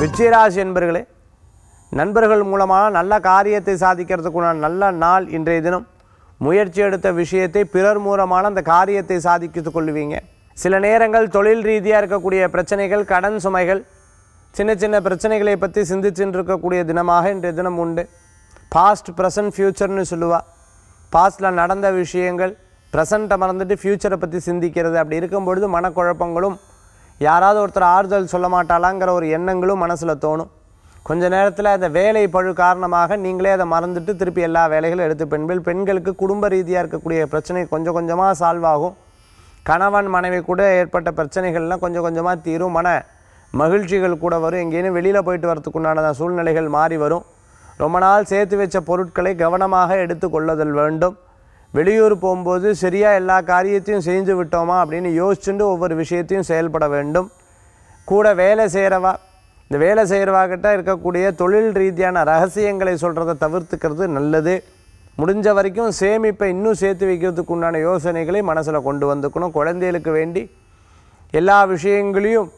விருச்சிகராசி என்பர்களே நண்பர்கள் மூலமாக நல்ல காரியத்தை சாதிக்கிறதுக்குண்டான நல்ல நாள் இன்றைய தினம். முயற்சி எடுத்த விஷயத்தை பிறர் மூலமான அந்த காரியத்தை சாதித்து கொள்வீங்க. சில நேரங்கள் தொழில் ரீதியாக இருக்கக்கூடிய பிரச்சனைகள் கடன் சுமைகள் சின்ன சின்ன பிரச்சனைகளை பற்றி சிந்திச்சுட்டு இருக்கக்கூடிய தினமாக இன்றைய தினம் உண்டு. பாஸ்ட் ப்ரெசன்ட் ஃப்யூச்சர்னு சொல்லுவாள் பாஸ்டில் நடந்த விஷயங்கள் ப்ரெசண்ட்டை மறந்துட்டு ஃப்யூச்சரை பற்றி சிந்திக்கிறது. அப்படி இருக்கும் பொழுது மனக்குழப்பங்களும் யாராவது ஒருத்தர் ஆறுதல் சொல்ல மாட்டாளாங்கிற ஒரு எண்ணங்களும் மனசில் தோணும். கொஞ்ச நேரத்தில் அந்த வேலை பழு காரணமாக நீங்களே அதை மறந்துட்டு திருப்பி எல்லா வேலைகளும் எடுத்து பெண்கள் பெண்களுக்கு குடும்ப ரீதியாக இருக்கக்கூடிய பிரச்சனை கொஞ்சம் கொஞ்சமாக சால்வ் ஆகும். கணவன் மனைவி கூட ஏற்பட்ட பிரச்சனைகள்லாம் கொஞ்சம் கொஞ்சமாக தீரும். மன மகிழ்ச்சிகள் கூட வரும். எங்கேயும் வெளியில் போயிட்டு வரத்துக்குண்டான சூழ்நிலைகள் மாறி வரும். ரொம்ப நாள் சேர்த்து வச்ச பொருட்களை கவனமாக எடுத்து கொள்ளுதல் வேண்டும். வெளியூர் போகும்போது சரியாக எல்லா காரியத்தையும் செஞ்சு விட்டோமா அப்படின்னு யோசிச்சுட்டு ஒவ்வொரு விஷயத்தையும் செயல்பட வேண்டும். கூட வேலை செய்கிறவா இந்த வேலை செய்கிறவாகிட்ட இருக்கக்கூடிய தொழில் ரீதியான ரகசியங்களை சொல்கிறத தவிர்த்துக்கிறது நல்லது. முடிஞ்ச வரைக்கும் சேமிப்பை இன்னும் சேர்த்து வைக்கிறதுக்கு உண்டான யோசனைகளை மனசில் கொண்டு வந்துக்கணும். குழந்தைகளுக்கு வேண்டி எல்லா விஷயங்களையும்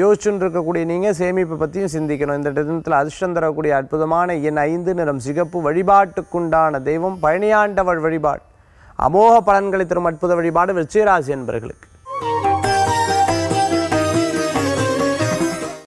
யோசிச்சுன்னு இருக்கக்கூடிய நீங்கள் சேமிப்பை பற்றியும் சிந்திக்கணும். இந்த தினத்தில் அதிர்ஷ்டம் தரக்கூடிய அற்புதமான என் ஐந்து நிறம் சிகப்பு வழிபாட்டுக்குண்டான தெய்வம் பழனியாண்டவள் வழிபாடு. அமோக பலன்களை தரும் அற்புத வழிபாடு விருச்சிகராசி என்பர்களுக்கு